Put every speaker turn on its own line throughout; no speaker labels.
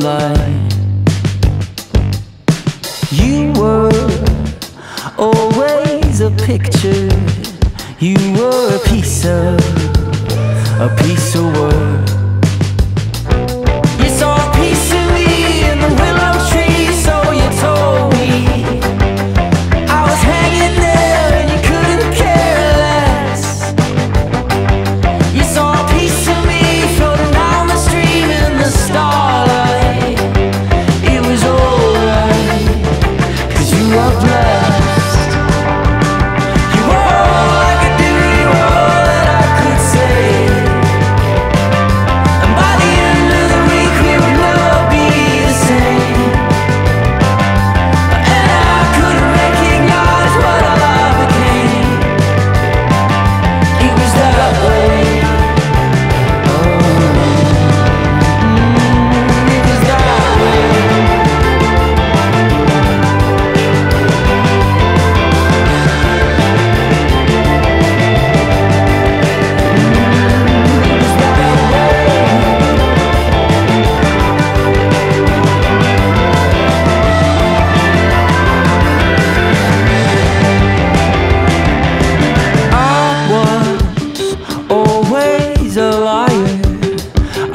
light. You were always a picture. You were a piece of, a piece of work.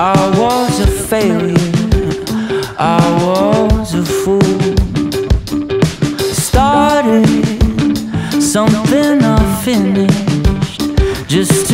I was a failure, I was a fool. Started something I finished just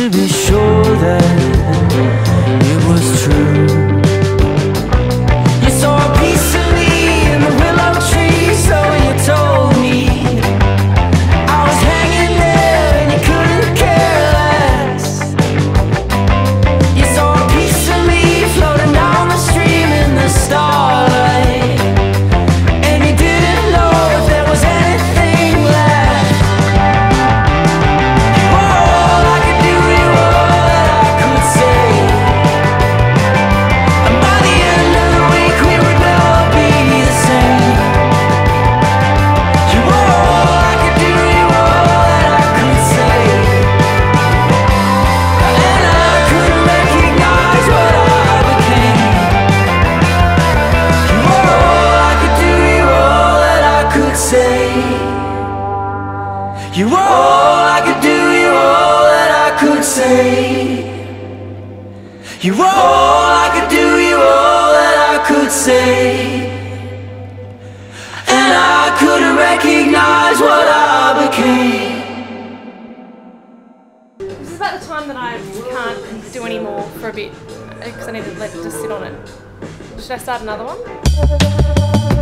say You were all I could do, you were all that I could say. And I couldn't recognize what I became.
This is about the time that I can't do any more for a bit Because I need to let it just sit on it. Should I start another one?